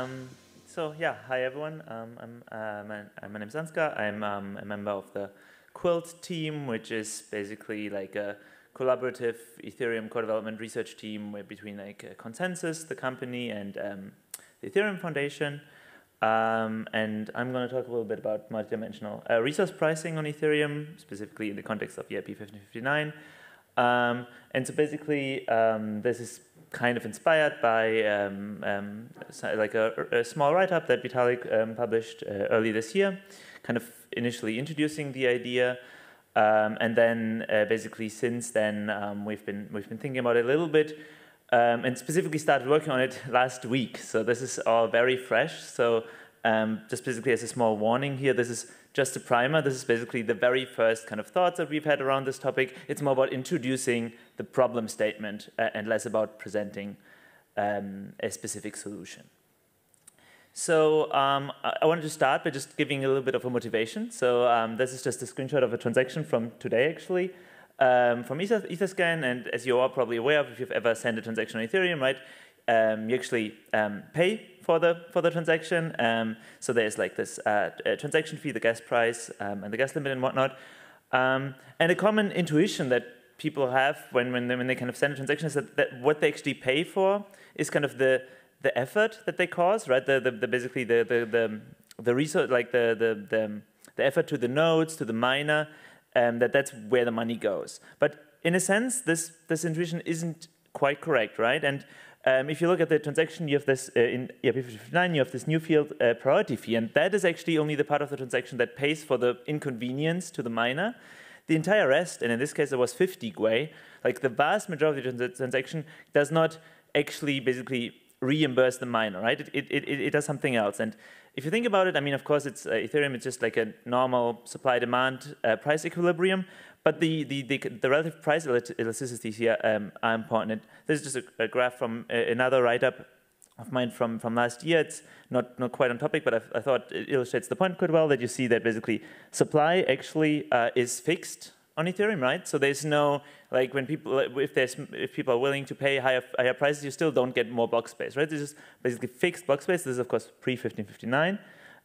Um, so yeah, hi everyone. Um, I'm, uh, my, my name is Ansgar. I'm um, a member of the Quilt team, which is basically like a collaborative Ethereum co-development research team between like ConsenSys, the company, and um, the Ethereum Foundation. Um, and I'm going to talk a little bit about multidimensional uh, resource pricing on Ethereum, specifically in the context of EIP 1559. Um, and so basically, this is kind of inspired by um, um, like a, a small write-up that Vitalik um, published uh, early this year, kind of initially introducing the idea. Um, and then uh, basically since then um, we've been we've been thinking about it a little bit um, and specifically started working on it last week. So this is all very fresh. So just basically as a small warning here, this is just a primer. This is basically the very first kind of thoughts that we've had around this topic. It's more about introducing the problem statement uh, and less about presenting um, a specific solution. So um, I wanted to start by just giving a little bit of a motivation. So um, this is just a screenshot of a transaction from today, actually, um, from Ether, Etherscan. And as you're probably aware of, if you've ever sent a transaction on Ethereum, right, um, you actually um, pay for the for the transaction. Um, so there's like this uh, transaction fee, the gas price, um, and the gas limit and whatnot. Um, and a common intuition that people have when when they, when they kind of send a transaction is that, that what they actually pay for is kind of the the effort that they cause, right? The, the, the basically the the the, the resource, like the, the the the effort to the nodes to the miner, um, that that's where the money goes. But in a sense, this this intuition isn't quite correct, right? And um, if you look at the transaction, you have this uh, in EIP 59, you have this new field uh, priority fee, and that is actually only the part of the transaction that pays for the inconvenience to the miner. The entire rest, and in this case it was 50 Gwei, like the vast majority of the transaction does not actually basically reimburse the miner, right? It, it, it, it does something else. And if you think about it, I mean, of course, it's uh, Ethereum is just like a normal supply-demand uh, price equilibrium, but the, the, the, the, relative price elasticities here um, are important. This is just a, a graph from uh, another write-up of mine from, from last year. It's not, not quite on topic, but I, I, thought it illustrates the point quite well that you see that basically supply actually uh, is fixed on Ethereum, right? So there's no, like when people, if there's, if people are willing to pay higher, higher prices, you still don't get more block space, right? This is basically fixed block space. This is of course pre-1559.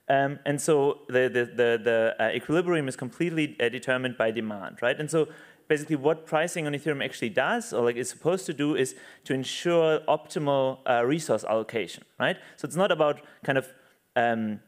Um, and so the, the, the, the uh, equilibrium is completely uh, determined by demand, right? And so basically what pricing on Ethereum actually does, or like is supposed to do, is to ensure optimal uh, resource allocation, right? So it's not about kind of um,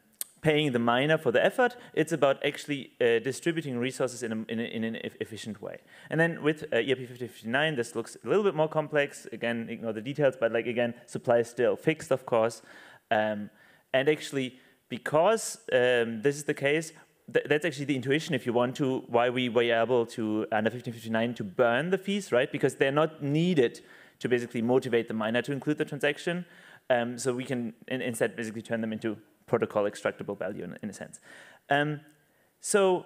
paying the miner for the effort, it's about actually uh, distributing resources in, a, in, a, in, an efficient way. And then with uh, EIP 5059, this looks a little bit more complex. Again, ignore the details, but like again, supply is still fixed, of course. Um, and actually, because um, this is the case, th that's actually the intuition, if you want to, why we were able to, under 1559, to burn the fees, right? Because they're not needed to basically motivate the miner to include the transaction. Um, so we can in, instead basically turn them into protocol extractable value in, in a sense. Um, so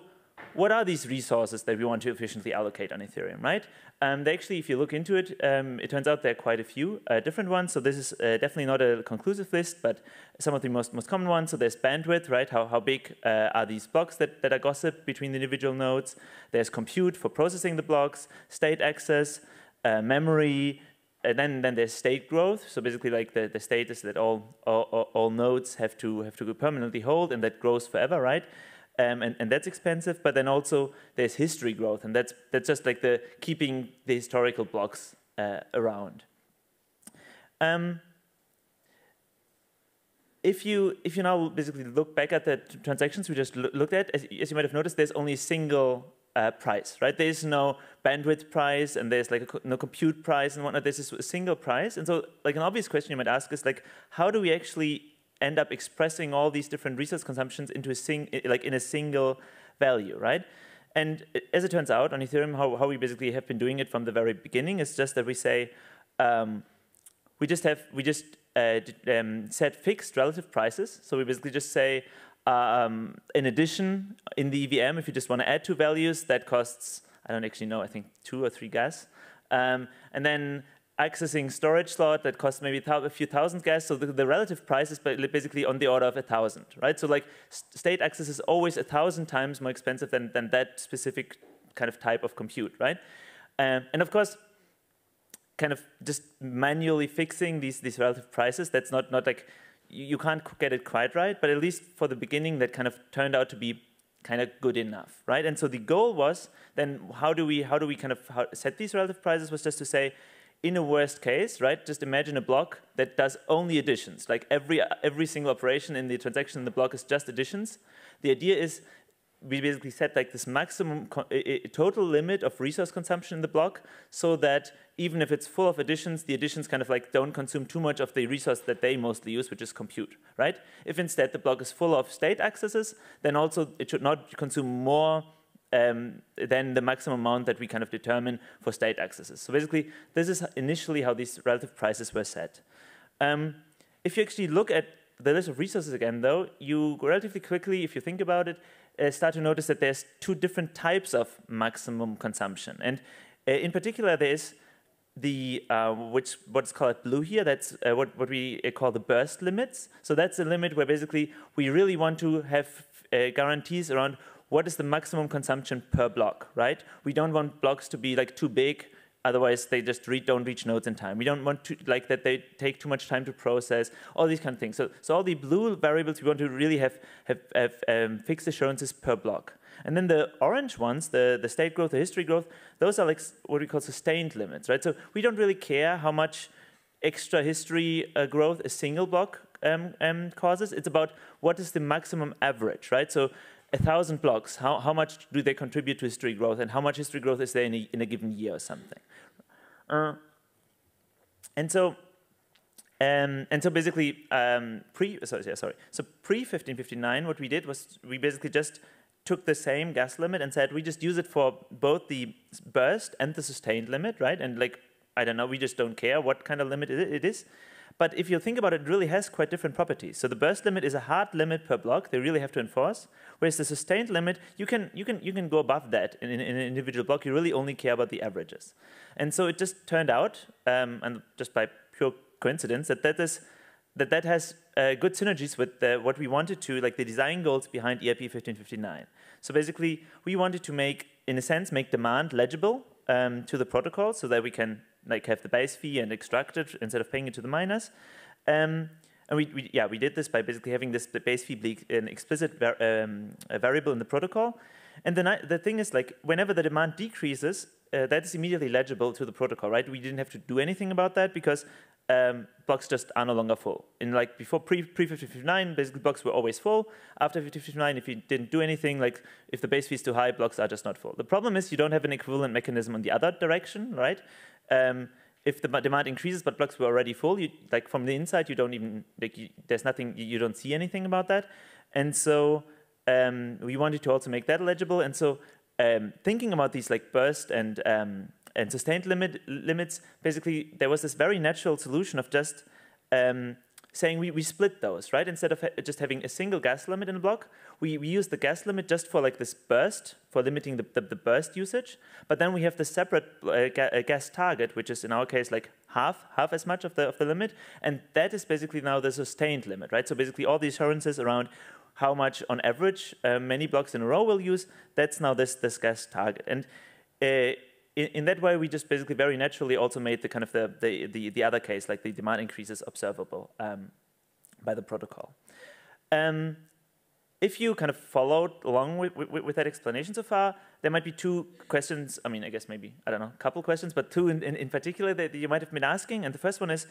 what are these resources that we want to efficiently allocate on Ethereum, right? Um, they actually, if you look into it, um, it turns out there are quite a few uh, different ones. So this is uh, definitely not a conclusive list, but some of the most, most common ones. So there's bandwidth, right? How, how big uh, are these blocks that, that are gossiped between the individual nodes? There's compute for processing the blocks, state access, uh, memory, and then, then there's state growth. So basically, like the, the state is that all, all, all nodes have to have to permanently hold, and that grows forever, right? um, and, and that's expensive. But then also there's history growth, and that's that's just like the keeping the historical blocks uh, around. Um, if you if you now basically look back at the transactions we just looked at, as, as, you might have noticed, there's only a single uh, price, right? There's no bandwidth price, and there's like a, no compute price and whatnot. There's just a single price, and so like an obvious question you might ask is like, how do we actually end up expressing all these different resource consumptions into a sing like in a single value, right? And as it turns out, on Ethereum, how, how we basically have been doing it from the very beginning is just that we say um, we just have we just uh, um, set fixed relative prices. So we basically just say, um, in addition, in the EVM, if you just want to add two values, that costs I don't actually know. I think two or three gas. Um, and then accessing storage slot that costs maybe a few thousand gas. So the, the, relative price is basically on the order of a thousand, right? So like state access is always a thousand times more expensive than, than that specific kind of type of compute, right? Um, and of course, kind of just manually fixing these, these relative prices, that's not, not like you, you can't get it quite right, but at least for the beginning, that kind of turned out to be kind of good enough, right? And so the goal was then how do we how do we kind of set these relative prices was just to say, in a worst case, right? Just imagine a block that does only additions, like every every single operation in the transaction in the block is just additions. The idea is we basically set like this maximum total limit of resource consumption in the block so that even if it's full of additions, the additions kind of like don't consume too much of the resource that they mostly use, which is compute, right? If instead the block is full of state accesses, then also it should not consume more um, than the maximum amount that we kind of determine for state accesses. So basically, this is initially how these relative prices were set. Um, if you actually look at the list of resources again, though, you relatively quickly, if you think about it, uh, start to notice that there's two different types of maximum consumption. And uh, in particular, there's the uh, which what's called blue here. That's uh, what what we uh, call the burst limits. So that's a limit where basically we really want to have uh, guarantees around what is the maximum consumption per block, right? We don't want blocks to be like too big Otherwise, they just don't reach nodes in time. We don't want to like that they take too much time to process, all these kind of things. So, so all the blue variables we want to really have, have, have um, fixed assurances per block. And then the orange ones, the, the state growth, the history growth, those are like what we call sustained limits, right? So we don't really care how much extra history uh, growth a single block um, um, causes. It's about what is the maximum average, right? So a thousand blocks, how, how much do they contribute to history growth and how much history growth is there in a, in a given year or something? Uh, and so, um, and so basically, um, pre sorry, sorry. So pre 1559, what we did was we basically just took the same gas limit and said we just use it for both the burst and the sustained limit, right? And like I don't know, we just don't care what kind of limit it is. But if you think about it, it really has quite different properties. So the burst limit is a hard limit per block they really have to enforce, whereas the sustained limit, you can, you can, you can go above that in, in, in an individual block. You really only care about the averages. And so it just turned out, um, and just by pure coincidence, that that, is, that, that has uh, good synergies with the, what we wanted to, like the design goals behind EIP 1559. So basically, we wanted to make, in a sense, make demand legible um, to the protocol so that we can like have the base fee and extract it instead of paying it to the miners. Um, and we, we, yeah, we did this by basically having this base fee be an explicit var um, variable in the protocol. And the, the thing is, like, whenever the demand decreases, uh, that is immediately legible to the protocol, right? We didn't have to do anything about that because um, blocks just are no longer full. In like before pre pre 5059, basically blocks were always full. After 5059, if you didn't do anything, like if the base fee is too high, blocks are just not full. The problem is you don't have an equivalent mechanism on the other direction, right? Um, if the demand increases but blocks were already full, you, like from the inside, you don't even, like you, there's nothing, you don't see anything about that. And so um, we wanted to also make that legible. And so um, thinking about these like burst and, um, and sustained limit, limits, basically there was this very natural solution of just um, saying we, we split those, right? Instead of ha just having a single gas limit in a block, we, we use the gas limit just for like this burst, for limiting the, the, the burst usage. But then we have the separate uh, ga uh, gas target, which is in our case like half, half as much of the, of the limit. And that is basically now the sustained limit, right? So basically all the assurances around how much on average uh, many blocks in a row will use, that's now this, this gas target. And uh, in, in, that way, we just basically very naturally also made the kind of the, the, the, the other case, like the demand increases observable um, by the protocol. Um, if you kind of followed along with, with, with, that explanation so far, there might be two questions, I mean, I guess maybe, I don't know, a couple questions, but two in, in, in particular that you might have been asking. And the first one is,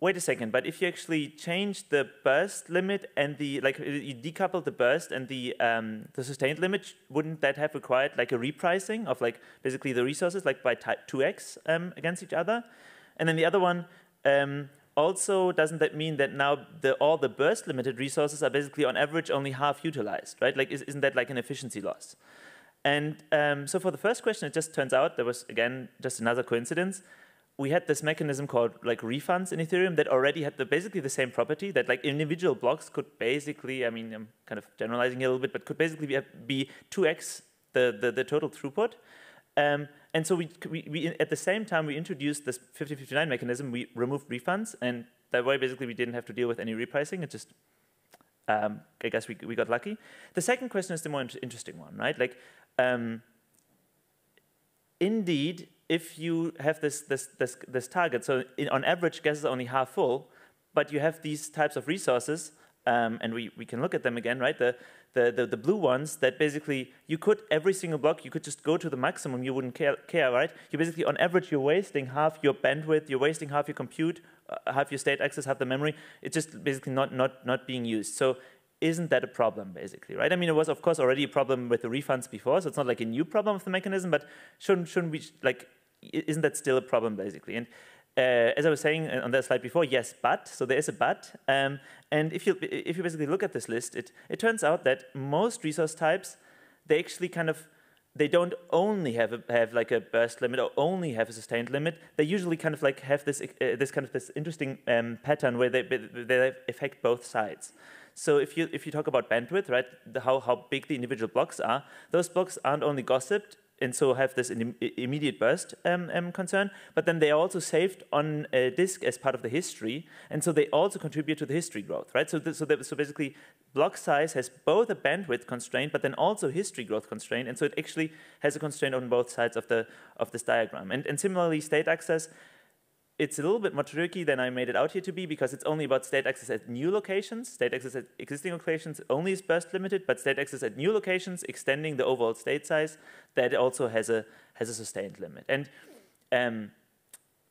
wait a second, but if you actually change the burst limit and the, like you decouple the burst and the, um, the sustained limit, wouldn't that have required like a repricing of like basically the resources like by 2x um, against each other? And then the other one, um, also doesn't that mean that now the, all the burst limited resources are basically on average only half utilized, right? Like is, not that like an efficiency loss? And um, so for the first question, it just turns out there was, again, just another coincidence we had this mechanism called like refunds in Ethereum that already had the, basically the same property that like individual blocks could basically, I mean, I'm kind of generalizing a little bit, but could basically be, be 2x the, the, the total throughput. Um, and so we, we, we, at the same time we introduced this 5059 mechanism, we removed refunds, and that way basically we didn't have to deal with any repricing. It just, um, I guess we, we got lucky. The second question is the more interesting one, right? Like, um, indeed, if you have this, this, this, this target, so in, on average gas is only half full, but you have these types of resources, um, and we, we can look at them again, right? The, the, the, the, blue ones that basically you could, every single block, you could just go to the maximum, you wouldn't care, care right? You basically, on average, you're wasting half your bandwidth, you're wasting half your compute, uh, half your state access, half the memory. It's just basically not, not, not being used. So isn't that a problem, basically, right? I mean, it was, of course, already a problem with the refunds before, so it's not like a new problem of the mechanism, but shouldn't, shouldn't we, like, isn't that still a problem, basically? And uh, as I was saying on that slide before, yes, but, so there is a but. Um, and if you, if you basically look at this list, it, it turns out that most resource types, they actually kind of, they don't only have, a, have like a burst limit or only have a sustained limit. They usually kind of like have this, uh, this kind of this interesting um, pattern where they, they affect both sides. So if you, if you talk about bandwidth, right, the, how, how big the individual blocks are, those blocks aren't only gossiped, and so have this immediate burst um, um, concern, but then they are also saved on a disk as part of the history, and so they also contribute to the history growth, right? So, so, so basically, block size has both a bandwidth constraint, but then also history growth constraint, and so it actually has a constraint on both sides of the of this diagram. And, and similarly, state access it's a little bit more tricky than I made it out here to be because it's only about state access at new locations. State access at existing locations only is burst limited, but state access at new locations, extending the overall state size, that also has a, has a sustained limit. And um,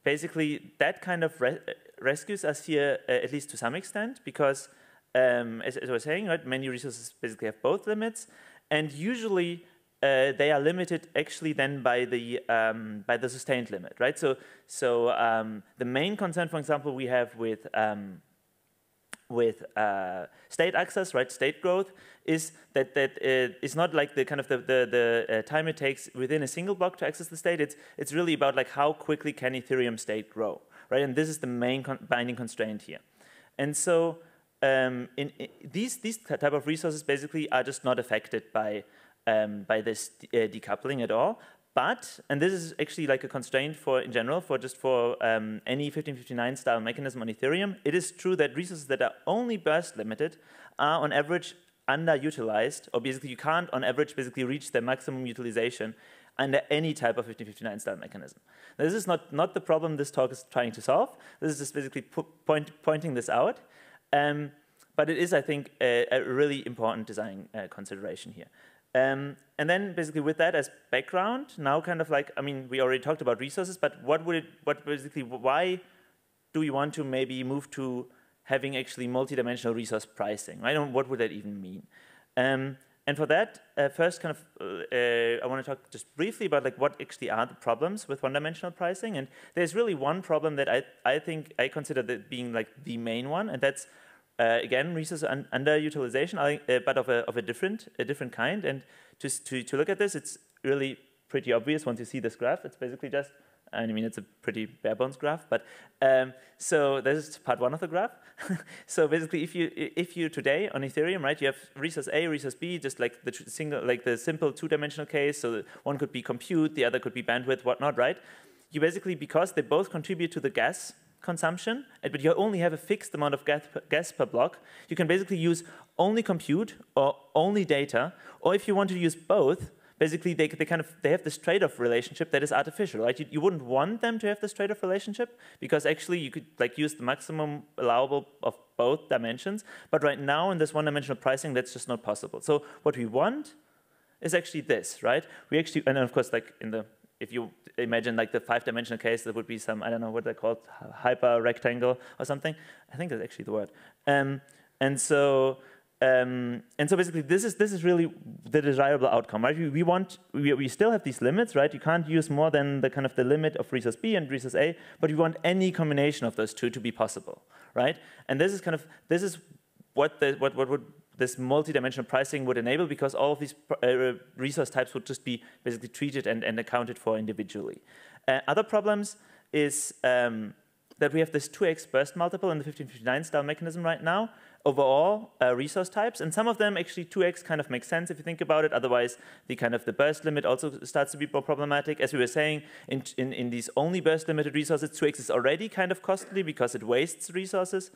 basically, that kind of re rescues us here, uh, at least to some extent, because um, as, as I was saying, right, many resources basically have both limits, and usually uh, they are limited actually then by the um, by the sustained limit, right? So so um, the main concern, for example, we have with um, with uh, state access, right? State growth is that that uh, it's not like the kind of the the, the uh, time it takes within a single block to access the state. It's it's really about like how quickly can Ethereum state grow, right? And this is the main con binding constraint here, and so. Um, in, in, these these type of resources basically are just not affected by um, by this uh, decoupling at all. But, and this is actually like a constraint for, in general, for just for um, any 1559 style mechanism on Ethereum, it is true that resources that are only burst limited are on average underutilized, or basically you can't on average basically reach their maximum utilization under any type of 1559 style mechanism. Now, this is not, not the problem this talk is trying to solve. This is just basically point, pointing this out. Um, but it is, I think, a, a really important design uh, consideration here. Um, and then basically with that as background, now kind of like, I mean, we already talked about resources, but what would it, what basically, why do we want to maybe move to having actually multi-dimensional resource pricing, right? And what would that even mean? Um, and for that, uh, first kind of, uh, I want to talk just briefly about like what actually are the problems with one-dimensional pricing. And there's really one problem that I, I think I consider that being like the main one, and that's uh, again, resource un underutilization, uh, but of a, of a different a different kind. And just to, to look at this, it's really pretty obvious once you see this graph. It's basically just, I mean, it's a pretty bare bones graph, but um, so this is part one of the graph. so basically, if you if you today on Ethereum, right, you have resource A, resource B, just like the single, like the simple two-dimensional case. So one could be compute, the other could be bandwidth, whatnot, right? You basically because they both contribute to the gas consumption, but you only have a fixed amount of gas per, block, you can basically use only compute or only data, or if you want to use both, basically they, they kind of they have this trade-off relationship that is artificial, right? You, you wouldn't want them to have this trade-off relationship because actually you could like use the maximum allowable of both dimensions, but right now in this one-dimensional pricing, that's just not possible. So what we want is actually this, right? We actually, and of course, like in the if you imagine like the five-dimensional case, there would be some, I don't know what they're called, hyper rectangle or something. I think that's actually the word. Um, and so, um, and so basically, this is this is really the desirable outcome, right? We, we want we, we still have these limits, right? You can't use more than the kind of the limit of resource B and resource A, but we want any combination of those two to be possible, right? And this is kind of this is what the what what would this multi-dimensional pricing would enable because all of these uh, resource types would just be basically treated and, and accounted for individually. Uh, other problems is um, that we have this 2x burst multiple in the 1559 style mechanism right now over all uh, resource types, and some of them actually 2x kind of makes sense if you think about it. Otherwise, the kind of the burst limit also starts to be more problematic. As we were saying, in, in, in these only burst limited resources, 2x is already kind of costly because it wastes resources.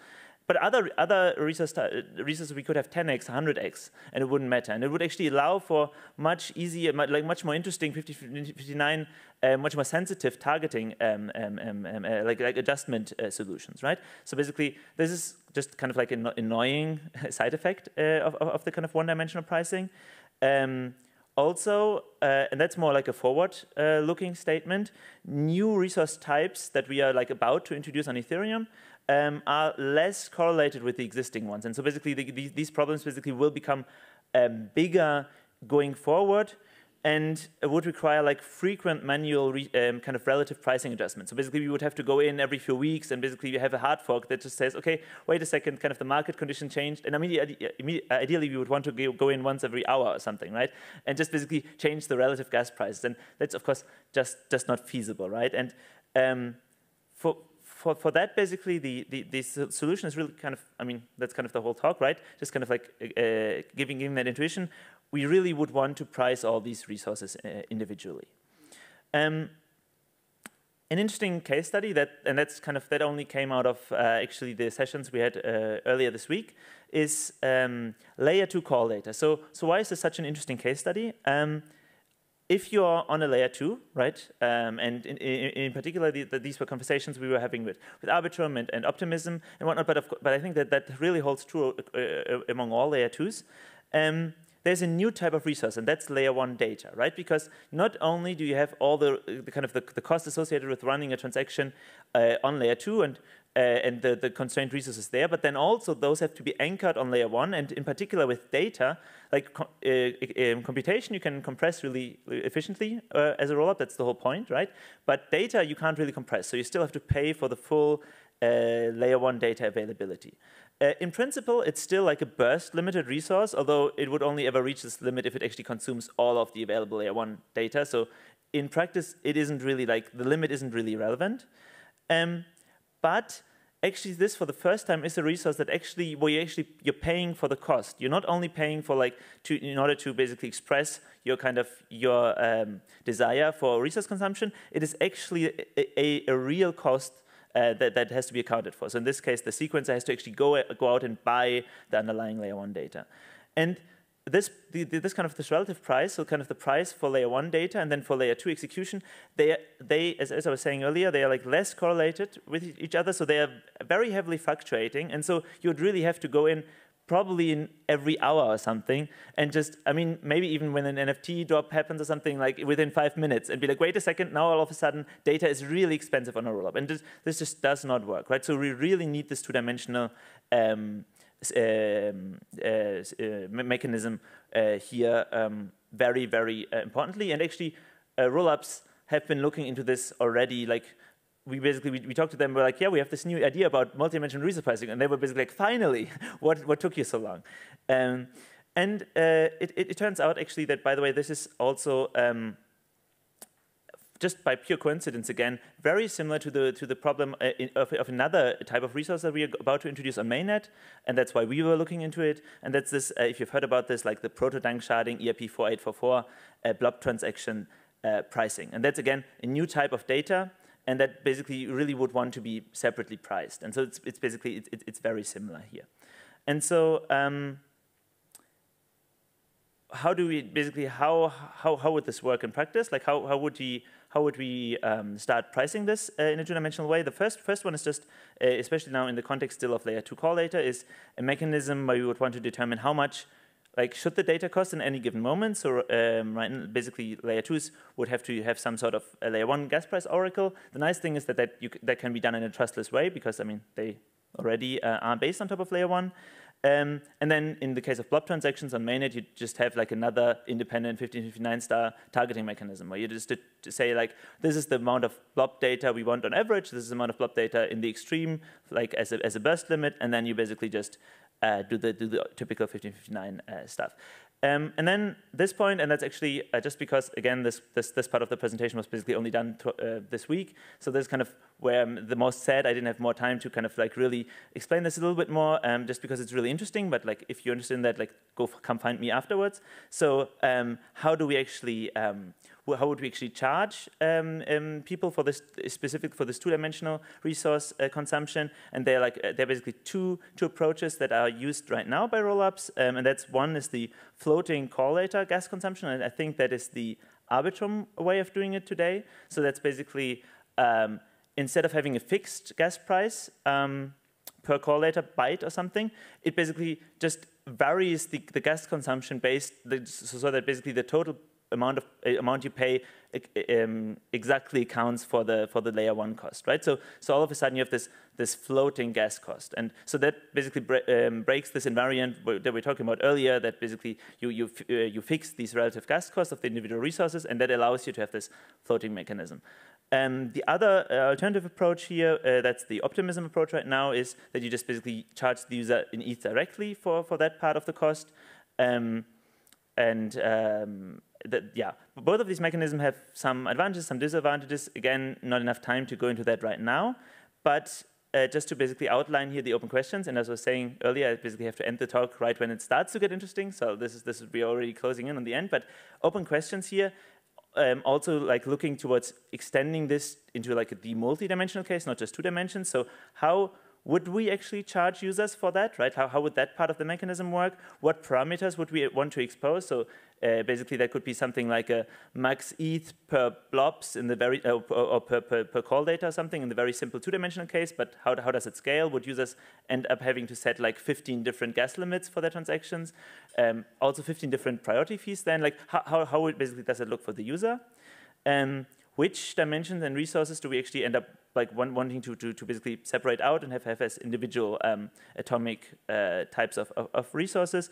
But other other resource resources we could have 10x, 100x, and it wouldn't matter. And it would actually allow for much easier, like much more interesting 50, 59, uh, much more sensitive targeting, um, um, um, um, uh, like like adjustment uh, solutions, right? So basically, this is just kind of like an annoying side effect uh, of, of the kind of one-dimensional pricing. Um, also, uh, and that's more like a forward-looking uh, statement, new resource types that we are like about to introduce on Ethereum um, are less correlated with the existing ones. And so basically the, the, these problems basically will become um, bigger going forward and would require like frequent manual um, kind of relative pricing adjustments. So basically we would have to go in every few weeks and basically you have a hard fork that just says, okay, wait a second, kind of the market condition changed. And immediately, ideally we would want to go in once every hour or something, right? And just basically change the relative gas prices. And that's of course just, just not feasible, right? And um, for, for, for that, basically, the, the, the, solution is really kind of, I mean, that's kind of the whole talk, right? Just kind of like uh, giving, giving that intuition. We really would want to price all these resources uh, individually. Um, an interesting case study that, and that's kind of, that only came out of uh, actually the sessions we had uh, earlier this week, is um, layer two call data. So, so why is this such an interesting case study? Um, if you're on a layer two, right, um, and in, in, in particular, the, the, these were conversations we were having with, with Arbitrum and, and Optimism and whatnot, but, of, but I think that that really holds true uh, uh, among all layer twos. Um, there's a new type of resource, and that's layer one data, right? Because not only do you have all the, the kind of the, the cost associated with running a transaction uh, on layer two, and uh, and the, the constrained resources there, but then also those have to be anchored on layer one, and in particular with data, like uh, um, computation you can compress really efficiently uh, as a rollup, that's the whole point, right? But data you can't really compress, so you still have to pay for the full uh, layer one data availability. Uh, in principle, it's still like a burst limited resource, although it would only ever reach this limit if it actually consumes all of the available layer one data. So in practice, it isn't really like, the limit isn't really relevant. Um, but actually this for the first time is a resource that actually where you actually you're paying for the cost. You're not only paying for like to in order to basically express your kind of your um, desire for resource consumption it is actually a, a, a real cost uh, that, that has to be accounted for. So in this case the sequencer has to actually go, go out and buy the underlying layer one data. And this, the, this kind of this relative price, so kind of the price for layer one data and then for layer two execution, they, they as, as I was saying earlier, they are like less correlated with each other, so they are very heavily fluctuating, and so you would really have to go in probably in every hour or something, and just, I mean, maybe even when an NFT drop happens or something, like within five minutes, and be like, wait a second, now all of a sudden, data is really expensive on a rollup, and this, this just does not work, right? So we really need this two-dimensional um, mechanism uh, here um, very, very importantly. And actually, rollups have been looking into this already. Like, we basically we, we talked to them. We're like, yeah, we have this new idea about multi-dimensional resource pricing, and they were basically like, finally, what what took you so long? Um, and uh, it, it, it, turns out actually that, by the way, this is also um, just by pure coincidence again, very similar to the, to the problem uh, in, of, of, another type of resource that we are about to introduce on mainnet, and that's why we were looking into it. And that's this, uh, if you've heard about this, like the proto-danksharding EIP4844 uh, blob transaction uh, pricing. And that's, again, a new type of data, and that basically really would want to be separately priced. And so it's, it's basically, it's, it's very similar here. And so, um, how do we basically how how how would this work in practice? Like how how would we how would we um, start pricing this uh, in a two-dimensional way? The first, first one is just, uh, especially now in the context still of layer two call data, is a mechanism where we would want to determine how much like should the data cost in any given moment. So um, right, basically layer twos would have to have some sort of layer one gas price oracle. The nice thing is that that, you, that can be done in a trustless way because I mean they already uh, are based on top of layer one. Um, and then in the case of blob transactions on mainnet, you just have like another independent 1559 star targeting mechanism where you just say like, this is the amount of blob data we want on average, this is the amount of blob data in the extreme, like as a, as a burst limit, and then you basically just uh, do, the, do the typical 1559 uh, stuff. Um, and then this point, and that's actually uh, just because, again, this, this, this part of the presentation was basically only done uh, this week. So this is kind of where I'm the most sad. I didn't have more time to kind of like really explain this a little bit more, um, just because it's really interesting. But like, if you're interested in that, like, go come find me afterwards. So um, how do we actually um, how would we actually charge um, um, people for this specific for this two-dimensional resource uh, consumption? And they're like uh, they're basically two two approaches that are used right now by rollups, um, and that's one is the floating call data gas consumption, and I think that is the Arbitrum way of doing it today. So that's basically um, instead of having a fixed gas price um, per call data byte or something, it basically just varies the, the gas consumption based so, so that basically the total amount of uh, amount you pay um, exactly accounts for the for the layer one cost, right? So so all of a sudden you have this this floating gas cost, and so that basically bre um, breaks this invariant that we were talking about earlier. That basically you you uh, you fix these relative gas costs of the individual resources, and that allows you to have this floating mechanism. Um, the other uh, alternative approach here, uh, that's the optimism approach right now, is that you just basically charge the user in ETH directly for, for that part of the cost. Um, and um, yeah, both of these mechanisms have some advantages, some disadvantages. Again, not enough time to go into that right now. But uh, just to basically outline here the open questions, and as I was saying earlier, I basically have to end the talk right when it starts to get interesting. So this is this is we already closing in on the end. But open questions here. Um, also, like looking towards extending this into like the multi-dimensional case, not just two dimensions. So how would we actually charge users for that, right? How, how would that part of the mechanism work? What parameters would we want to expose? So uh, basically that could be something like a max ETH per blobs in the very, uh, or per, per, per, call data or something in the very simple two-dimensional case, but how, how does it scale? Would users end up having to set like 15 different gas limits for their transactions? Um, also 15 different priority fees then, like how, how, how basically does it look for the user? Um, which dimensions and resources do we actually end up like wanting to, to, to basically separate out and have, have as individual um, atomic uh, types of, of, of resources?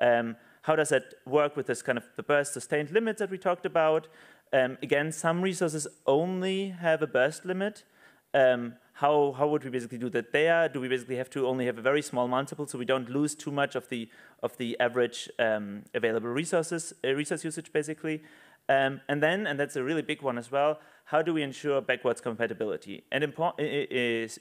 Um, how does that work with this kind of the burst sustained limits that we talked about? Um, again, some resources only have a burst limit. Um, how, how would we basically do that there? Do we basically have to only have a very small multiple so we don't lose too much of the, of the average um, available resources, uh, resource usage basically? Um, and then, and that's a really big one as well, how do we ensure backwards compatibility? And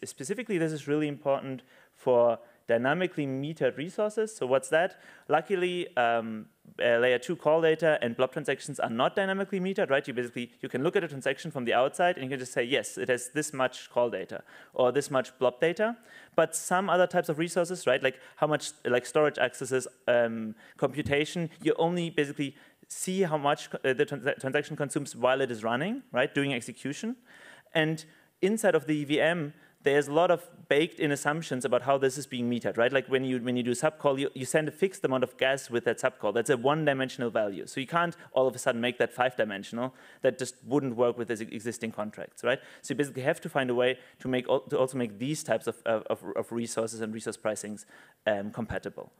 specifically, this is really important for dynamically metered resources. So what's that? Luckily, um, uh, layer 2 call data and blob transactions are not dynamically metered, right? You basically, you can look at a transaction from the outside and you can just say, yes, it has this much call data or this much blob data. But some other types of resources, right, like how much, like storage accesses, um, computation, you only basically see how much uh, the trans transaction consumes while it is running, right, doing execution. And inside of the EVM, there's a lot of baked-in assumptions about how this is being metered, right? Like when you when you do subcall, you, you send a fixed amount of gas with that subcall. That's a one-dimensional value. So you can't all of a sudden make that five-dimensional. That just wouldn't work with existing contracts, right? So you basically have to find a way to make to also make these types of of, of resources and resource pricings um, compatible.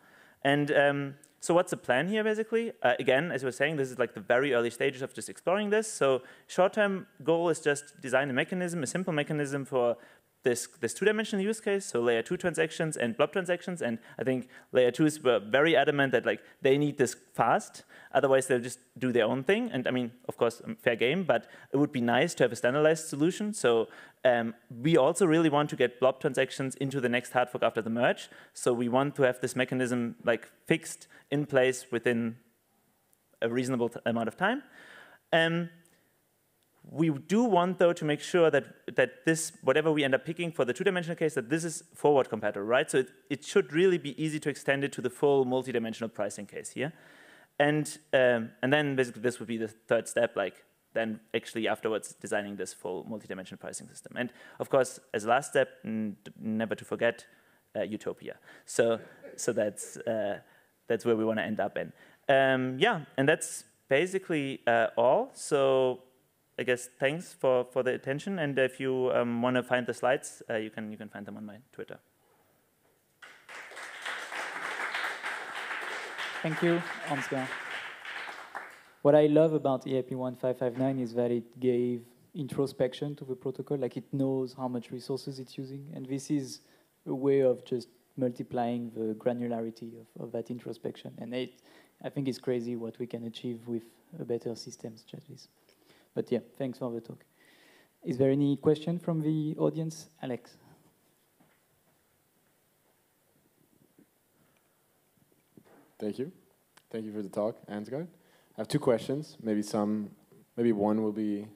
And um, so what's the plan here, basically? Uh, again, as we were saying, this is like the very early stages of just exploring this. So short-term goal is just design a mechanism, a simple mechanism for this, this two-dimensional use case, so layer two transactions and blob transactions, and I think layer twos were very adamant that like they need this fast, otherwise they'll just do their own thing. And I mean, of course, um, fair game, but it would be nice to have a standardized solution. So um, we also really want to get blob transactions into the next hard fork after the merge. So we want to have this mechanism like fixed in place within a reasonable amount of time. Um, we do want, though, to make sure that, that this, whatever we end up picking for the two-dimensional case, that this is forward compatible, right? So it, it should really be easy to extend it to the full multi-dimensional pricing case here. And, um, and then basically this would be the third step, like then actually afterwards designing this full multi-dimensional pricing system. And of course, as last step, never to forget, uh, utopia. So, so that's, uh, that's where we want to end up in. Um, yeah, and that's basically uh, all. So I guess thanks for, for the attention. And if you um, want to find the slides, uh, you, can, you can find them on my Twitter. Thank you, Ansgar. What I love about EIP 1559 is that it gave introspection to the protocol, like it knows how much resources it's using. And this is a way of just multiplying the granularity of, of that introspection. And it, I think it's crazy what we can achieve with a better system such as this. But yeah, thanks for the talk. Is there any question from the audience? Alex. Thank you. Thank you for the talk, Ansgar. I have two questions. Maybe some, maybe one will be,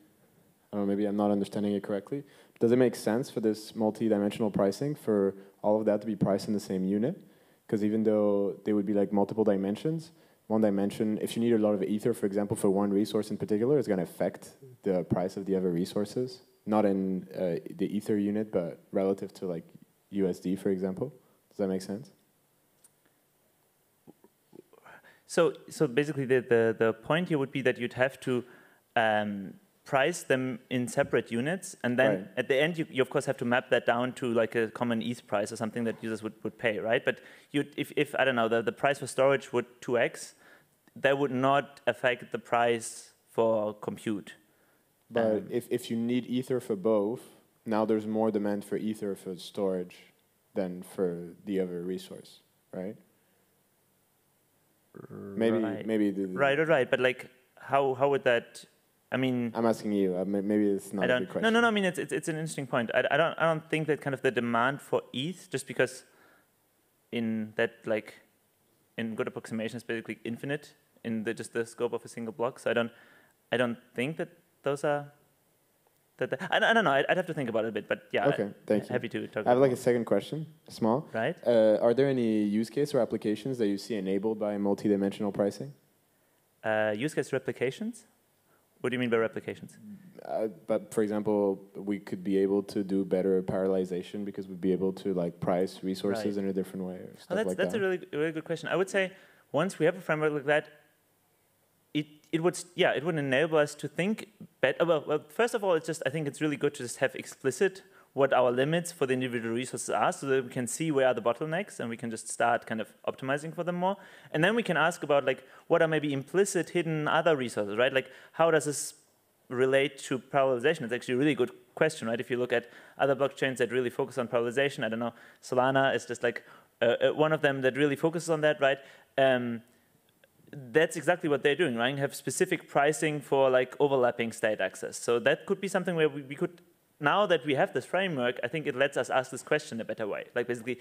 I don't know, maybe I'm not understanding it correctly. Does it make sense for this multi-dimensional pricing for all of that to be priced in the same unit? Because even though they would be like multiple dimensions, one dimension, if you need a lot of ether, for example, for one resource in particular, it's going to affect the price of the other resources. Not in uh, the ether unit, but relative to like USD, for example. Does that make sense? So, so basically, the, the, the point here would be that you'd have to um, price them in separate units, and then right. at the end, you, you, of course have to map that down to like a common ETH price or something that users would, would pay, right? But you, if, if I don't know, the, the price for storage would 2x, that would not affect the price for compute. But um, if, if you need Ether for both, now there's more demand for Ether for storage than for the other resource, right? Maybe right. maybe the, right, right, right. But like, how how would that? I mean, I'm asking you. Maybe it's not I don't, a good question. No, no, no. I mean, it's, it's it's an interesting point. I, I don't I don't think that kind of the demand for ETH just because in that like in good approximation is basically infinite in the just the scope of a single block. So I don't I don't think that those are that, that I, I, don't know. I'd, I'd, have to think about it a bit, but yeah. Okay, thank you. Happy to talk. I have like a second question, small. Right. Uh, are there any use case or applications that you see enabled by multi-dimensional pricing? Uh, use case replications. What do you mean by replications? Uh, but for example, we could be able to do better parallelization because we'd be able to like price resources right. in a different way. Or stuff oh, that's like that's that. a really really good question. I would say once we have a framework like that, it would yeah it would enable us to think better. Well, well, first of all, it's just I think it's really good to just have explicit what our limits for the individual resources are so that we can see where are the bottlenecks and we can just start kind of optimizing for them more. And then we can ask about like what are maybe implicit hidden other resources, right? Like how does this relate to parallelization? It's actually a really good question, right? If you look at other blockchains that really focus on parallelization, I don't know, Solana is just like uh, uh one of them that really focuses on that, right? Um, that's exactly what they're doing, right? Have specific pricing for like overlapping state access. So that could be something where we, we could, now that we have this framework, I think it lets us ask this question a better way. Like basically,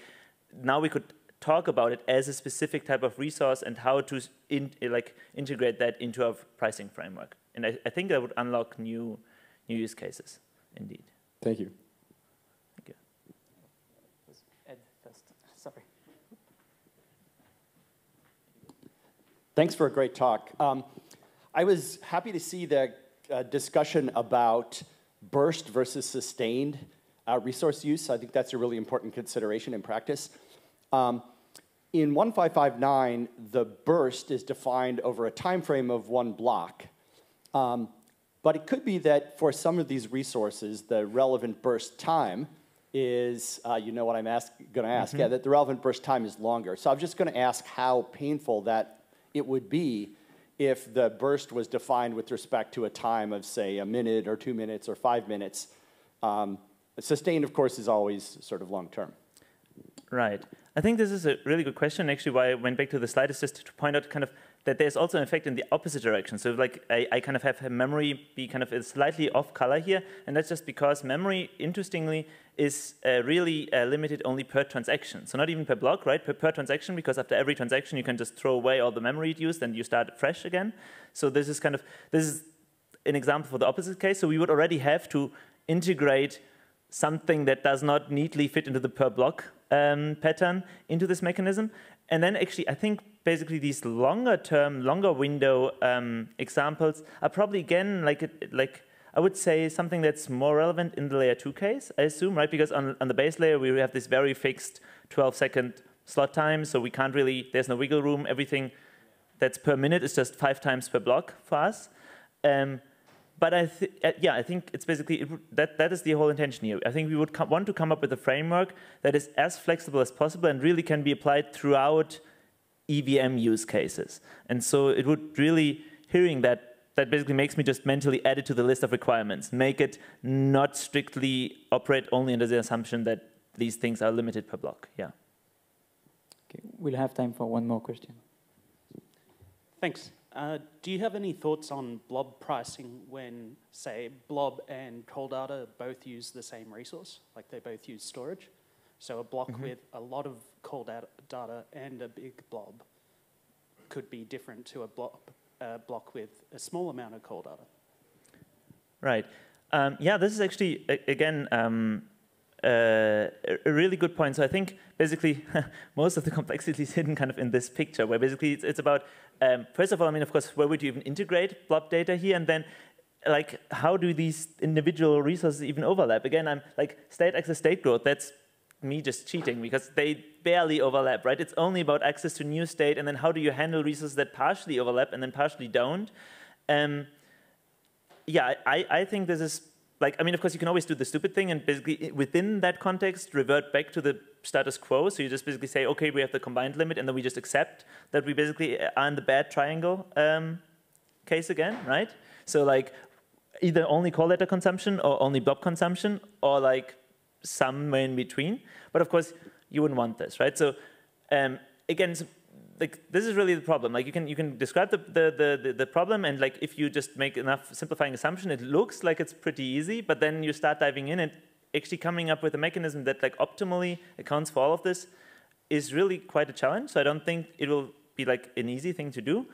now we could talk about it as a specific type of resource and how to in, like integrate that into our pricing framework. And I, I think that would unlock new, new use cases, indeed. Thank you. Thank you. Ed first. Sorry. Thanks for a great talk. Um, I was happy to see the uh, discussion about burst versus sustained uh, resource use. I think that's a really important consideration in practice. Um, in 1559, the burst is defined over a time frame of one block. Um, but it could be that for some of these resources, the relevant burst time is, uh, you know what I'm going to ask, mm -hmm. yeah, that the relevant burst time is longer. So I'm just going to ask how painful that it would be if the burst was defined with respect to a time of, say, a minute or two minutes or five minutes. Um, sustained, of course, is always sort of long term. Right. I think this is a really good question. Actually, why I went back to the slide is just to point out kind of that there's also an effect in the opposite direction. So like I, I, kind of have memory be kind of slightly off color here, and that's just because memory, interestingly, is uh, really uh, limited only per transaction. So not even per block, right? Per, per transaction, because after every transaction you can just throw away all the memory it used and you start fresh again. So this is kind of, this is an example for the opposite case. So we would already have to integrate something that does not neatly fit into the per block um, pattern into this mechanism. And then actually, I think basically these longer term, longer window um, examples are probably again like, like I would say something that's more relevant in the layer two case, I assume, right? Because on, on the base layer, we have this very fixed 12 second slot time, so we can't really, there's no wiggle room. Everything that's per minute is just five times per block for us. Um, but I uh, yeah, I think it's basically it, that that is the whole intention here. I think we would want to come up with a framework that is as flexible as possible and really can be applied throughout EVM use cases. And so it would really hearing that that basically makes me just mentally add it to the list of requirements. Make it not strictly operate only under the assumption that these things are limited per block. Yeah. Okay, we'll have time for one more question. Thanks. Uh, do you have any thoughts on blob pricing when, say, blob and call data both use the same resource, like they both use storage? So a block Mhm. with a lot of call data- data and a big blob could be different to a blob, block with a small amount of call data. Right. Um, yeah, this is actually, again, um, uh, a really good point. So I think basically most of the complexity is hidden kind of in this picture, where basically it's, it's about, um, first of all, I mean, of course, where would you even integrate blob data here? And then, like, how do these individual resources even overlap? Again, I'm like, state access, state growth, that's me just cheating because they barely overlap, right? It's only about access to new state, and then how do you handle resources that partially overlap and then partially don't? Um, yeah, I, I think this is like, I mean, of course, you can always do the stupid thing and basically within that context revert back to the status quo. So you just basically say, okay, we have the combined limit, and then we just accept that we basically are in the bad triangle um, case again, right? So like, either only call data consumption or only blob consumption, or like somewhere in between. But of course, you wouldn't want this, right? So um, again, so, like this is really the problem. Like you can you can describe the, the the, the problem, and like if you just make enough simplifying assumption, it looks like it's pretty easy. But then you start diving in and actually coming up with a mechanism that like optimally accounts for all of this is really quite a challenge. So I don't think it will be like an easy thing to do.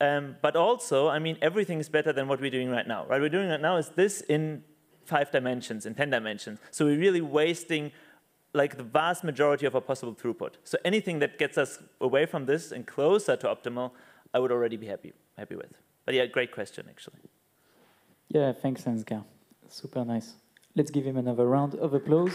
Um, but also, I mean, everything is better than what we're doing right now. Right? We're doing right now is this in five dimensions, in 10 dimensions. So we're really wasting like the vast majority of our possible throughput. So anything that gets us away from this and closer to optimal, I would already be happy, happy with. But yeah, great question, actually. Yeah, thanks, Ansgar. Super nice. Let's give him another round of applause.